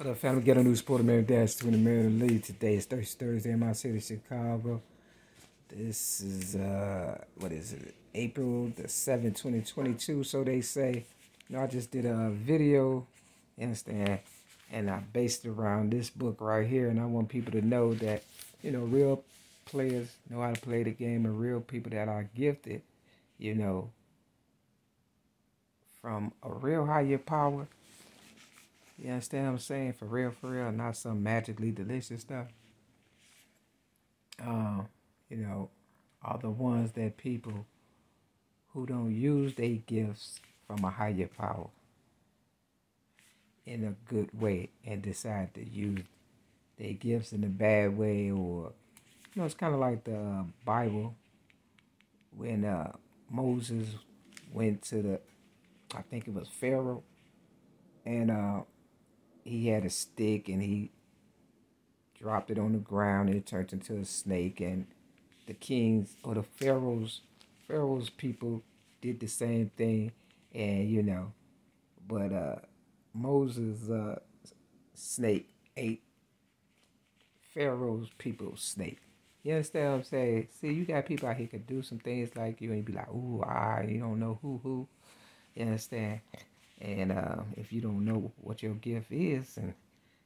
What up, family? Get a new sport man dash to the Maryland League. Today is Thursday, Thursday in my city, Chicago. This is uh what is it? April the 7th, 2022. So they say. You know, I just did a video, you understand, and I based it around this book right here, and I want people to know that, you know, real players know how to play the game and real people that are gifted, you know, from a real higher power you understand what I'm saying? For real, for real, not some magically delicious stuff. Um, you know, are the ones that people who don't use their gifts from a higher power in a good way and decide to use their gifts in a bad way or you know it's kind of like the uh, bible when uh, moses went to the i think it was pharaoh and uh, he had a stick and he dropped it on the ground and it turned into a snake. And the kings or the pharaohs pharaoh's people did the same thing. And you know but uh moses uh snake ate pharaoh's people's snake. You understand what i'm saying? See you got people out here could do some things like you and you be like ooh ah you don't know who who. You understand and uh, if you don't know what your gift is and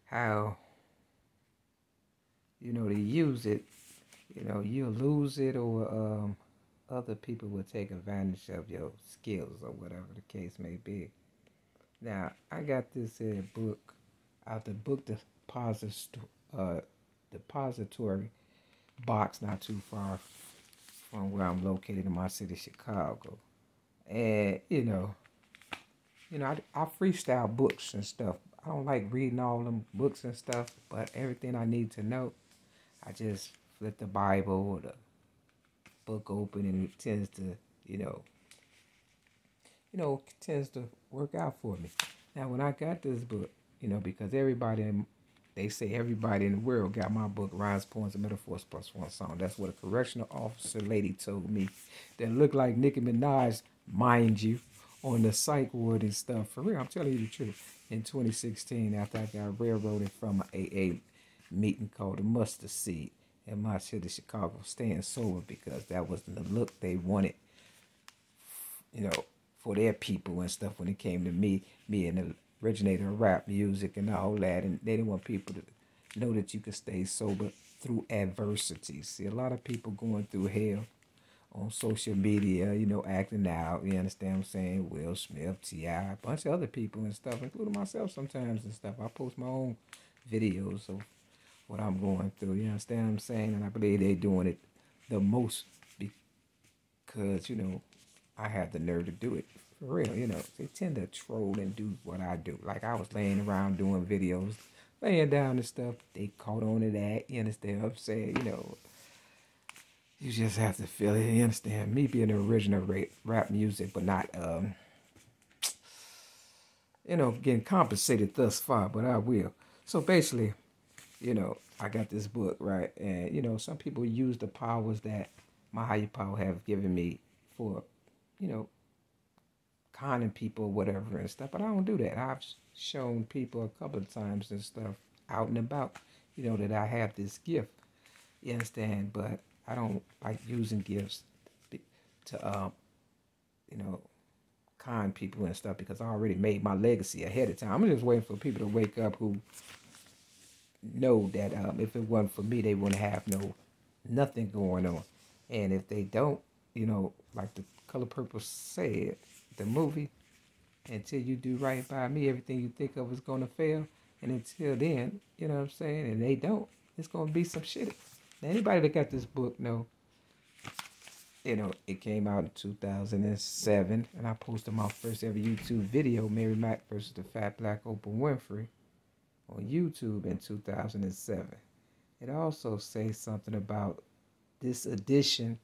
how, you know, to use it, you know, you'll lose it or um, other people will take advantage of your skills or whatever the case may be. Now, I got this uh, book out the book depository, uh, depository box not too far from where I'm located in my city, Chicago. And, you know, you know, I, I freestyle books and stuff. I don't like reading all them books and stuff, but everything I need to know, I just flip the Bible or the book open and it tends to, you know, you know, tends to work out for me. Now, when I got this book, you know, because everybody, they say everybody in the world got my book, Rhymes, Poems, and Metaphors Plus One Song. That's what a correctional officer lady told me. That looked like Nicki Minaj, mind you on the psych ward and stuff. For real, I'm telling you the truth. In 2016, after I got railroaded from an AA meeting called the Mustard Seed in my city, Chicago, staying sober because that was the look they wanted, you know, for their people and stuff when it came to me, me and the originator of rap music and all that. And they didn't want people to know that you could stay sober through adversity. See, a lot of people going through hell on social media, you know, acting out. You understand what I'm saying? Will Smith, T.I., a bunch of other people and stuff, including myself sometimes and stuff. I post my own videos of what I'm going through. You understand what I'm saying? And I believe they're doing it the most because, you know, I have the nerve to do it. For real, you know, they tend to troll and do what I do. Like I was laying around doing videos, laying down and stuff. They caught on to that. You understand what I'm saying? You know, you just have to feel it. You understand? Me being the original rap music, but not, um, you know, getting compensated thus far, but I will. So basically, you know, I got this book, right? And, you know, some people use the powers that my higher power have given me for, you know, conning people whatever and stuff. But I don't do that. I've shown people a couple of times and stuff out and about, you know, that I have this gift. You understand? But I don't like using gifts to, um, you know, con people and stuff because I already made my legacy ahead of time. I'm just waiting for people to wake up who know that um, if it wasn't for me, they wouldn't have no nothing going on. And if they don't, you know, like the Color Purple said, the movie, until you do right by me, everything you think of is gonna fail. And until then, you know what I'm saying, and they don't, it's gonna be some shit. Anybody that got this book know, you know, it came out in 2007, and I posted my first ever YouTube video, Mary Mack versus the Fat Black Oprah Winfrey, on YouTube in 2007. It also says something about this edition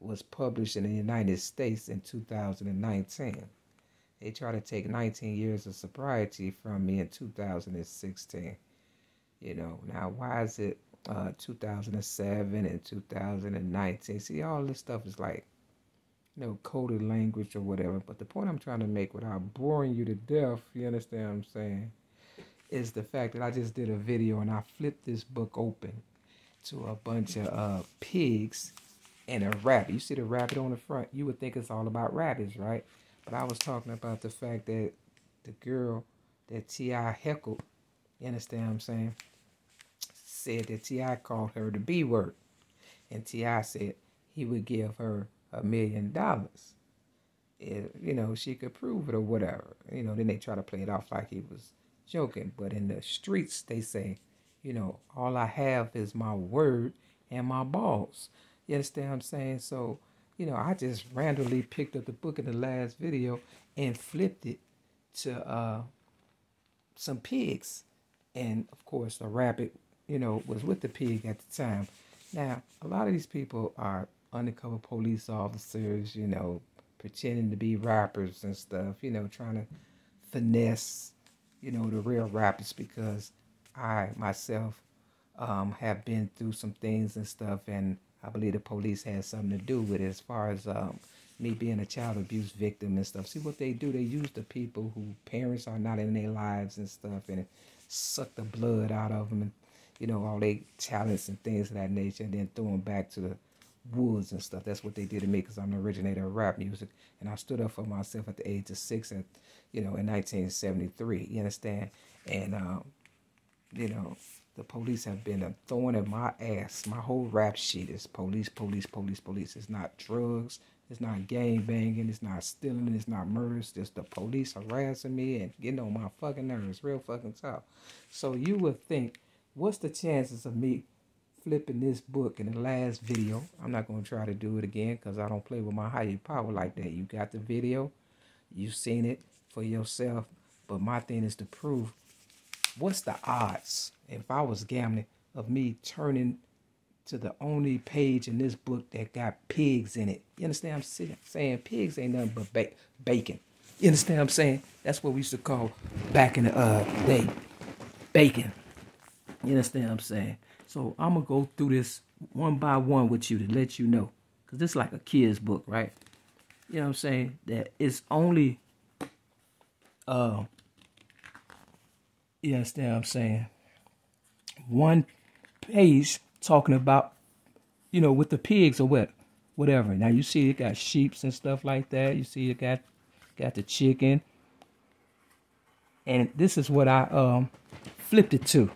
was published in the United States in 2019. They try to take 19 years of sobriety from me in 2016. You know, now why is it uh, 2007 and 2019. See, all this stuff is like, you know, coded language or whatever. But the point I'm trying to make without boring you to death, you understand what I'm saying, is the fact that I just did a video and I flipped this book open to a bunch of uh, pigs and a rabbit. You see the rabbit on the front, you would think it's all about rabbits, right? But I was talking about the fact that the girl that T.I. heckled, you understand what I'm saying, said that T.I. called her the B word. And T.I. said he would give her a million dollars. If, you know, she could prove it or whatever. You know, then they try to play it off like he was joking. But in the streets, they say, you know, all I have is my word and my balls. You understand what I'm saying? So, you know, I just randomly picked up the book in the last video and flipped it to uh, some pigs. And of course, a rabbit, you know, was with the pig at the time. Now, a lot of these people are undercover police officers, you know, pretending to be rappers and stuff, you know, trying to finesse, you know, the real rappers because I myself um, have been through some things and stuff, and I believe the police had something to do with it as far as um, me being a child abuse victim and stuff. See what they do? They use the people who parents are not in their lives and stuff, and suck the blood out of them, and you know all their talents and things of that nature, and then throw them back to the woods and stuff. That's what they did to me because I'm the originator of rap music, and I stood up for myself at the age of six, at you know, in 1973. You understand? And um, you know, the police have been a thorn in my ass. My whole rap sheet is police, police, police, police. It's not drugs. It's not gang banging. It's not stealing. It's not murder. It's just the police harassing me and getting on my fucking nerves. Real fucking tough. So you would think, what's the chances of me flipping this book in the last video? I'm not going to try to do it again because I don't play with my higher power like that. You got the video. You've seen it for yourself. But my thing is to prove what's the odds if I was gambling of me turning to the only page in this book that got pigs in it? You understand I'm saying? Pigs ain't nothing but ba- bacon. You understand I'm saying? That's what we used to call back in the uh, day bacon. You understand what I'm saying? So I'm gonna go through this one by one with you to let you know, cause this is like a kid's book, right? You know what I'm saying? That it's only uh you understand what I'm saying? One page talking about, you know, with the pigs or what, whatever. Now you see it got sheeps and stuff like that. You see it got got the chicken. And this is what I um flipped it to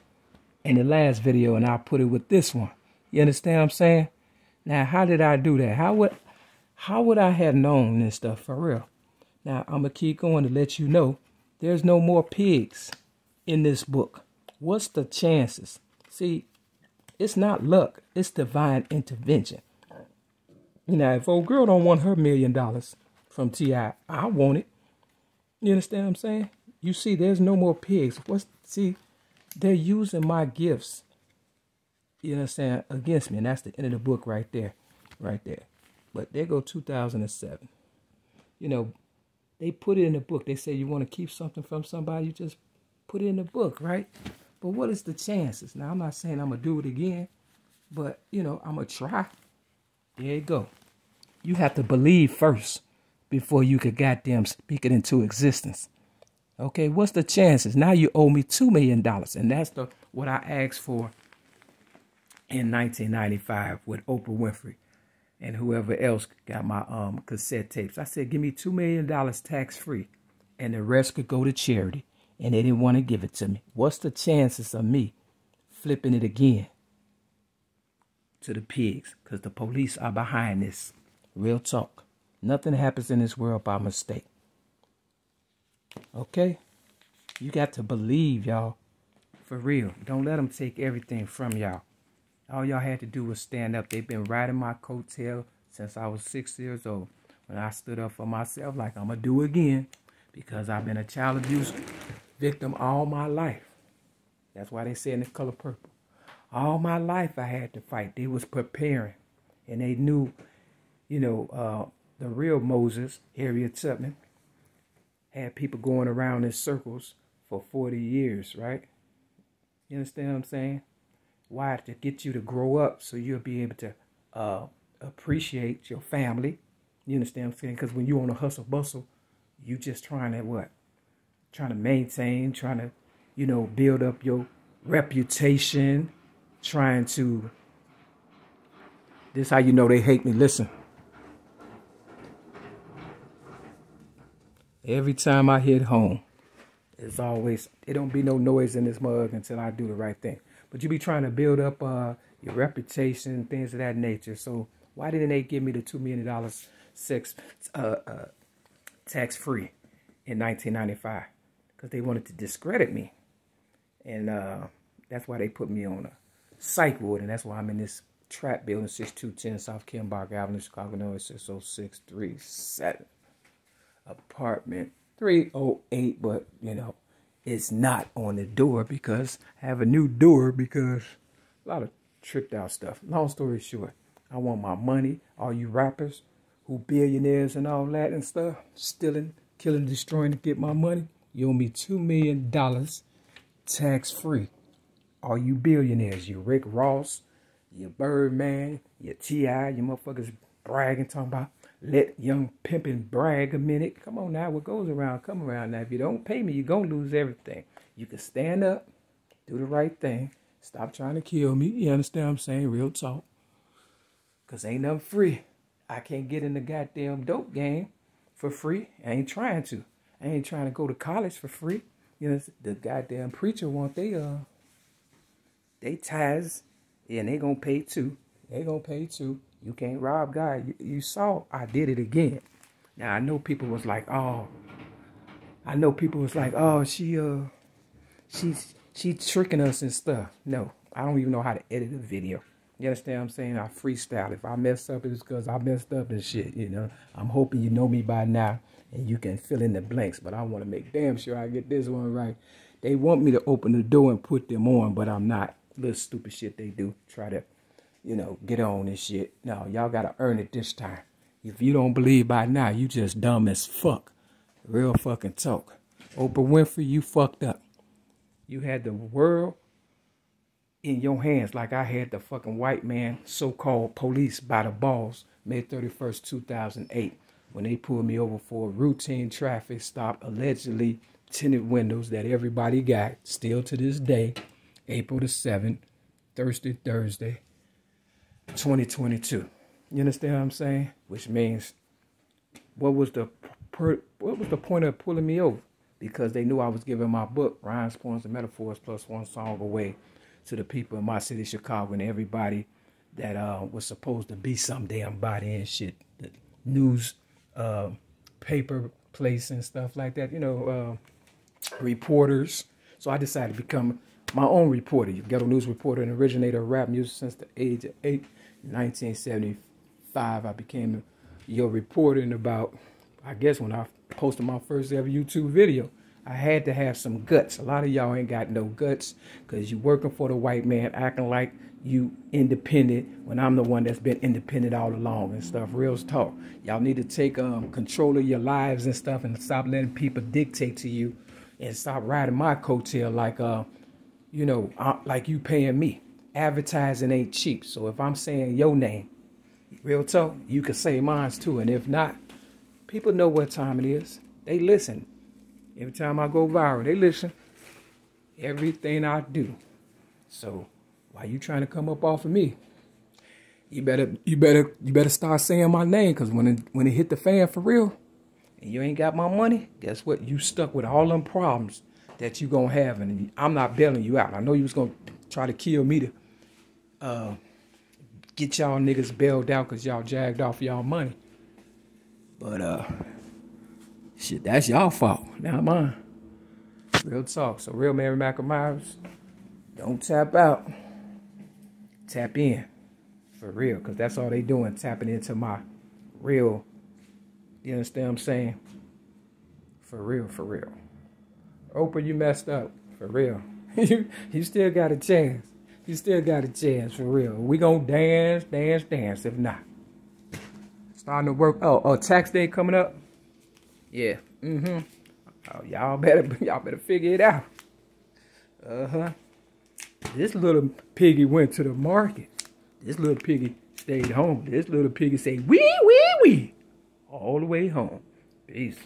in the last video and I'll put it with this one. You understand what I'm saying? Now how did I do that? How would how would I have known this stuff for real? Now I'm gonna keep going to let you know there's no more pigs in this book. What's the chances? See, it's not luck, it's divine intervention. You know, if old girl don't want her million dollars from T.I., I want it. You understand what I'm saying? You see, there's no more pigs. What's see, they're using my gifts. You understand against me, and that's the end of the book right there, right there. But there go 2007. You know, they put it in the book. They say you want to keep something from somebody, you just put it in the book, right? But what is the chances? Now, I'm not saying I'm going to do it again, but, you know, I'm going to try. There you go. You have to believe first before you could goddamn speak it into existence. Okay, what's the chances? Now you owe me $2 million. And that's the what I asked for in 1995 with Oprah Winfrey and whoever else got my um, cassette tapes. I said, give me $2 million tax free and the rest could go to charity and they didn't want to give it to me. What's the chances of me flipping it again to the pigs? Because the police are behind this. Real talk. Nothing happens in this world by mistake. Okay? You got to believe, y'all. For real. Don't let them take everything from y'all. All y'all had to do was stand up. They've been riding my coattail since I was six years old. When I stood up for myself, like I'm going to do again because I've been a child abuse victim all my life. That's why they say in the color purple. All my life I had to fight. They was preparing. And they knew, you know, uh, the real Moses, Harriet Tubman, had people going around in circles for 40 years, right? You understand what I'm saying? Why? To get you to grow up so you'll be able to uh, appreciate your family. You understand what I'm saying? Because when you're on a hustle bustle, you just trying to what? Trying to maintain, trying to you know, build up your reputation, trying to. This how you know they hate me. Listen. Every time I hit home, it's always it don't be no noise in this mug until I do the right thing. But you be trying to build up uh, your reputation, things of that nature. So why didn't they give me the two million dollars six uh, uh, tax free in 1995? Because they wanted to discredit me, and uh, that's why they put me on a psych ward, and that's why I'm in this trap building 6210 South Kimbark Avenue, Chicago, Illinois 60637 apartment 308, but you know, it's not on the door because I have a new door because a lot of tricked out stuff. Long story short, I want my money. All you rappers who billionaires and all that and stuff, stealing, killing, destroying to get my money, you owe me $2 million tax free. All you billionaires, you Rick Ross, you Birdman, your T.I., you motherfuckers bragging, talking about let young pimpin' brag a minute. Come on now, what goes around, come around now. If you don't pay me, you're to lose everything. You can stand up, do the right thing, stop trying to kill me. You understand what I'm saying? Real talk. Because ain't nothing free. I can't get in the goddamn dope game for free. I ain't trying to. I ain't trying to go to college for free. You know, the goddamn preacher want they uh they ties and they gonna pay too. They gonna pay too. You can't rob God. You, you saw I did it again. Now I know people was like, oh, I know people was like, oh, she uh, she's she tricking us and stuff. No, I don't even know how to edit a video. You understand what I'm saying? I freestyle. If I mess up, it's because I messed up and shit, you know. I'm hoping you know me by now and you can fill in the blanks, but I want to make damn sure I get this one right. They want me to open the door and put them on, but I'm not. Little stupid shit they do. Try to you know, get on this shit. No, y'all gotta earn it this time. If you don't believe by now, you just dumb as fuck. Real fucking talk. Oprah Winfrey, you fucked up. You had the world in your hands like I had the fucking white man, so-called police by the balls, May 31st, 2008, when they pulled me over for a routine traffic stop, allegedly tinted windows that everybody got, still to this day, April the 7th, Thursday, Thursday, 2022. You understand what I'm saying? Which means, what was the per, what was the point of pulling me over? Because they knew I was giving my book, Rhymes, Poems, and Metaphors, plus one song away to the people in my city, Chicago, and everybody that uh, was supposed to be some damn body and shit. The news, uh, paper place and stuff like that. You know, uh, reporters. So I decided to become my own reporter, ghetto news reporter, and originator of rap music since the age of eight. 1975, I became your reporter in about, I guess, when I posted my first ever YouTube video. I had to have some guts. A lot of y'all ain't got no guts because you working for the white man, acting like you independent when I'm the one that's been independent all along and stuff. Real talk. Y'all need to take um, control of your lives and stuff and stop letting people dictate to you and stop riding my coattail like, uh, you know, uh, like you paying me advertising ain't cheap. So if I'm saying your name, real talk, you can say mine too. And if not, people know what time it is. They listen. Every time I go viral, they listen. Everything I do. So why you trying to come up off of me? You better you better you better start saying my name because when it when it hit the fan for real and you ain't got my money, guess what? You stuck with all them problems that you're gonna have and I'm not bailing you out. I know you was gonna try to kill me to uh, get y'all niggas bailed out because y'all jagged off y'all money. But uh, shit, that's y'all fault, not mine. Real talk. So real Mary Michael don't tap out. Tap in. For real. Cause that's all they doing, tapping into my real, you understand what I'm saying? For real, for real. Oprah, you messed up. For real. you, still got a chance you still got a chance for real. We gonna dance, dance, dance. If not, starting to work. Oh, oh, tax day coming up. Yeah. Mm-hmm. Oh, y'all better, y'all better figure it out. Uh huh. This little piggy went to the market. This little piggy stayed home. This little piggy say wee wee wee all the way home. Peace.